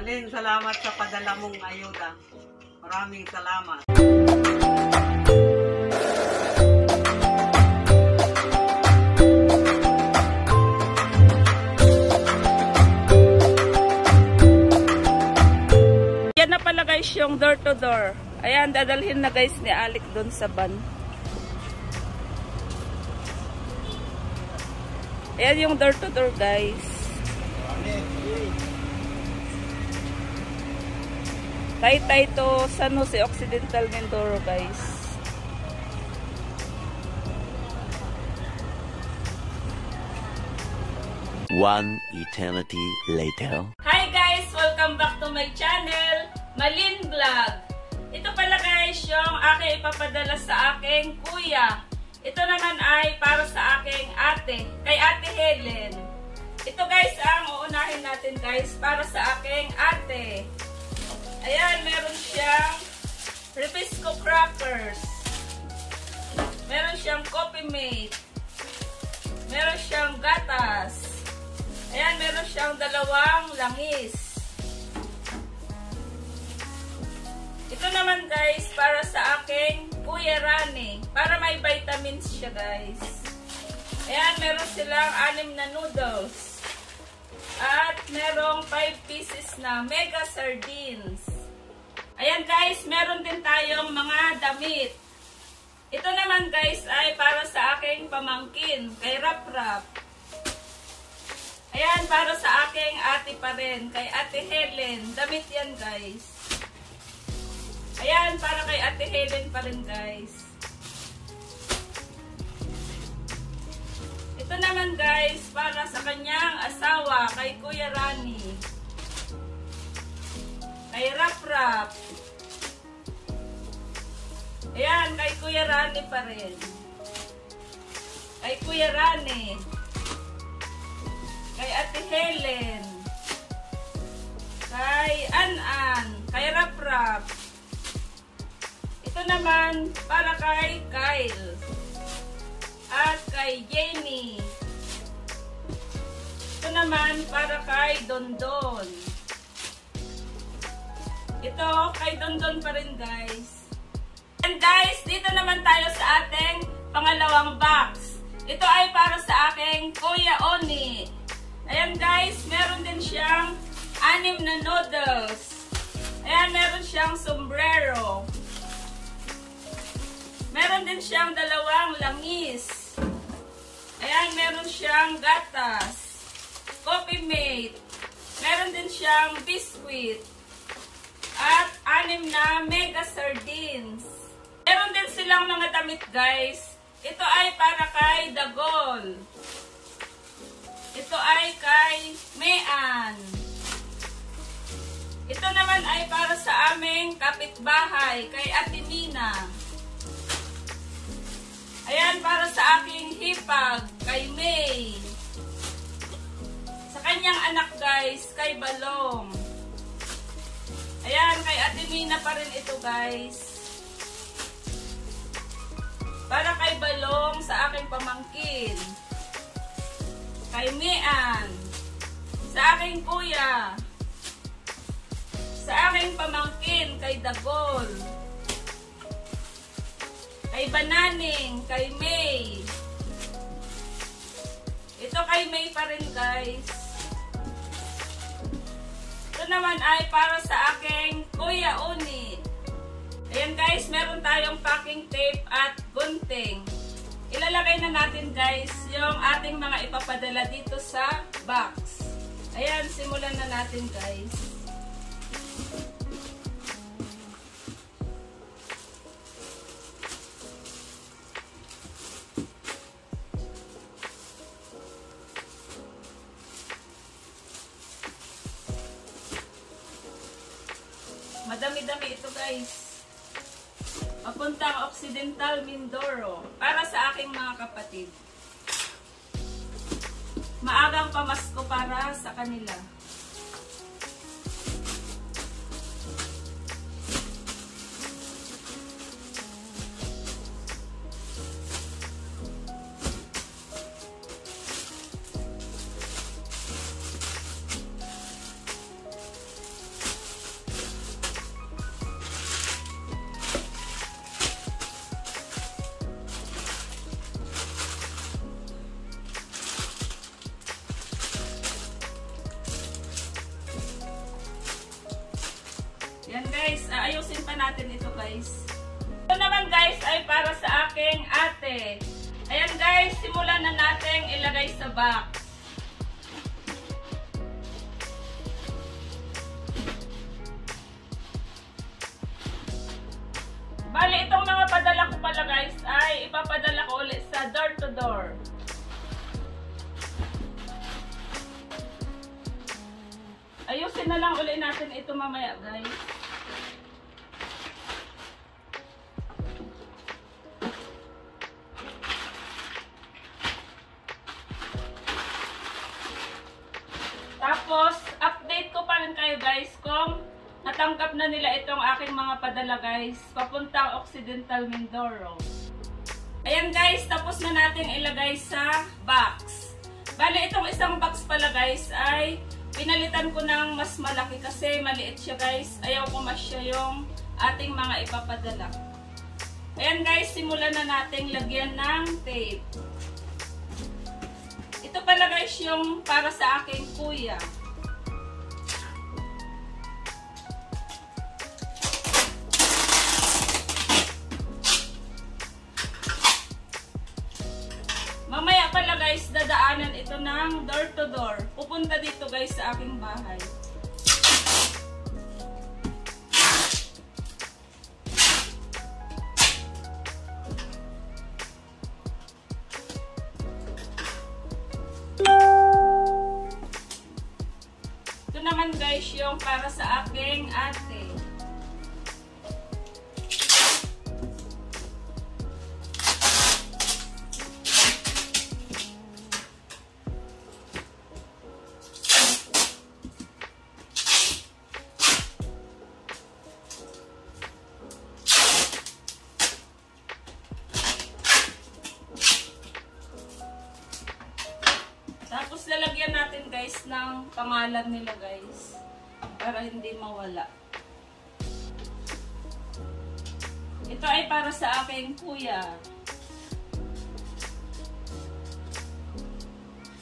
Malin, salamat sa padala mong ayuda. Maraming salamat. Yan na pala guys yung door to door. Ayan, dadalhin na guys ni Alec doon sa van. Ayan yung door to door guys. Taytay to San Jose Occidental Mindoro guys. One eternity later. Hi guys! Welcome back to my channel, Malin Vlog. Ito pala guys yung aking ipapadala sa aking kuya. Ito naman ay para sa aking ate, kay ate Helen. Ito guys ang uunahin natin guys para sa aking ate. Ayan, meron siyang Ribisco crackers. Meron siyang coffee mate. Meron siyang gatas. Ayan, meron siyang dalawang langis. Ito naman guys, para sa aking Kuya Rani. Para may vitamins siya guys. Ayan, meron silang anim na noodles. At merong 5 pieces na mega sardines. Meron din tayong mga damit. Ito naman guys ay para sa aking pamangkin, kay Rap Rap. Ayan, para sa aking ate pa rin, kay ate Helen. Damit yan, guys. Ayan, para kay ate Helen pa rin, guys. Ito naman, guys, para sa kanyang asawa, kay Kuya Rani. Kay Rap Rap. Ayan, kay Kuya Rani pa rin. Kay Kuya Rani kay Ate Helen, kay An-An, kay Rap-Rap. Ito naman para kay Kyle at kay Jenny. Ito naman para kay Dondon. Ito kay Dondon pa rin guys. And guys, dito naman tayo sa ating pangalawang box. Ito ay para sa aking Kuya Oni. Ayan guys, meron din siyang anim na noodles. Ayan, meron siyang sombrero. Meron din siyang dalawang langis. Ayan, meron siyang gatas. Coffee mate. Meron din siyang biscuit. At anim na mega sardines. Damit guys. Ito ay para kay Dagol. Ito ay kay Mayan. Ito naman ay para sa aming kapitbahay, kay Ate Mina. Ayan, para sa aking hipag, kay May. Sa kanyang anak guys, kay Balong. Ayan, kay Ate Mina pa rin ito guys. Para kay Balong sa aking pamangkin kay Mian, sa aking kuya, sa aking pamangkin, kay Dagol, kay Bananing, kay May. Ito kay May pa rin guys. Ito naman ay para sa aking Kuya Uni. Ayan guys, meron tayong packing tape at gunting ilalagay na natin guys yung ating mga ipapadala dito sa box. Ayan, simulan na natin guys. Kapatid. Maagang pamasko para sa kanila. Pa natin ito guys. Ito naman guys ay para sa aking ate. Ayan guys, simulan na natin ilagay sa box. Bali, itong mga padala ko pala guys ay ipapadala ko ulit sa door to door. Ayusin na lang ulit natin ito mamaya guys. Na nila itong aking mga padala guys. Papuntang Occidental Mindoro. Ayan guys, tapos na natin ilagay sa box. Bale, itong isang box pala guys ay pinalitan ko ng mas malaki kasi maliit siya guys. Ayaw ko mas siya yung ating mga ipapadala. Ayan guys, simulan na natin lagyan ng tape. Ito pala guys yung para sa aking kuya. Ng door to door. Pupunta dito guys sa aking bahay. Ito naman guys yung para sa aking ate. Natin guys ng pangalan nila guys. Para hindi mawala. Ito ay para sa aking kuya.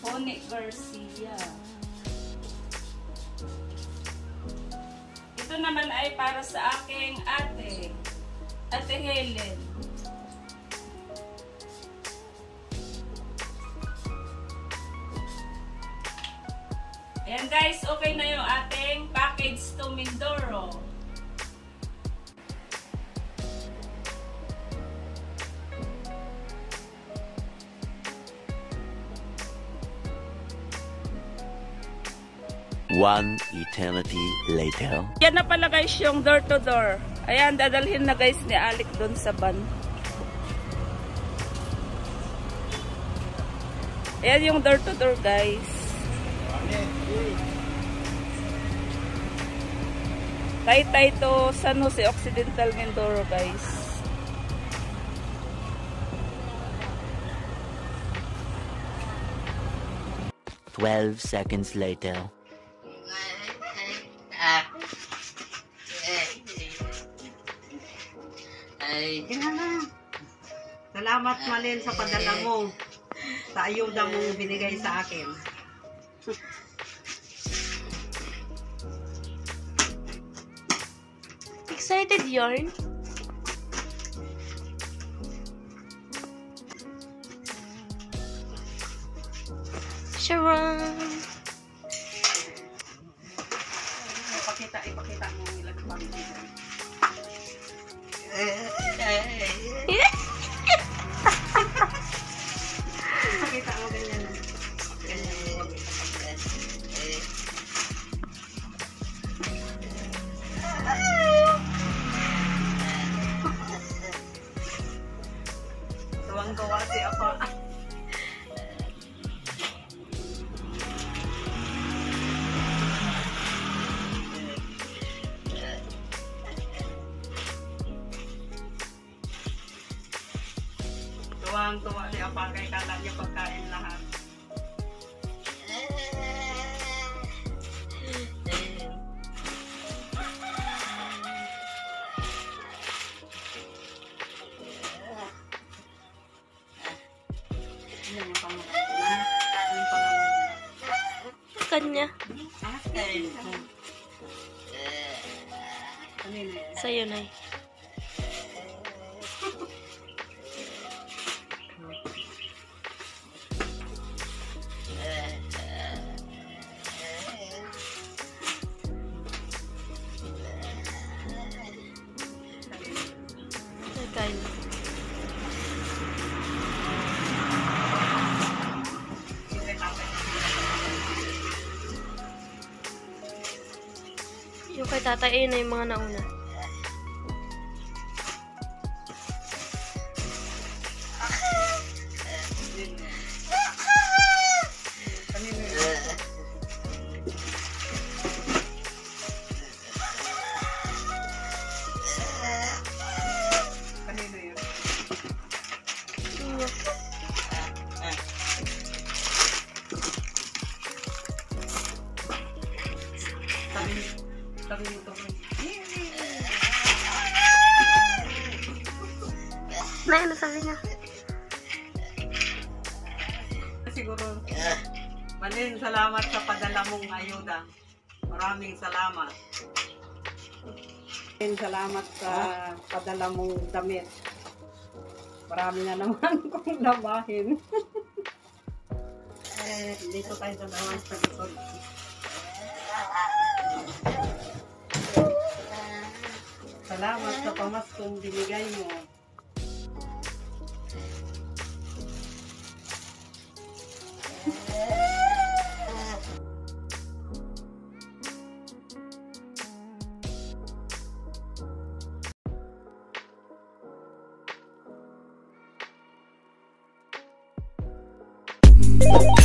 Pony Garcia. Ito naman ay para sa aking ate. Ate Helen. Ayan guys, okay na yung ating package to Mindoro. One eternity later. Yan na pala guys yung door to door. Ayan, dadalhin na guys ni Alec doon sa van. Ayan yung door to door guys. Taytay to San Jose Occidental Mindoro guys. Twelve seconds later. Ay. Salamat Malin sa padala mo. Sa ayuda mong binigay sa akin. Excited yarn? Sharon! Ipakita, ipakita mo ilang pamilya. Ipakita Kanya. Sa'yo, Nay. Kay tatay, ayun na yung mga nauna. Sabi mo to. Nay, ano sabi niya? Siguro, Malin, salamat sa padala mong ayuda. Maraming salamat. Malin, salamat sa padala mong damit. Marami na naman kong labahin. eh, dito tayo sa dawan sa likod. Salamat sa pamaskong binigay mo. you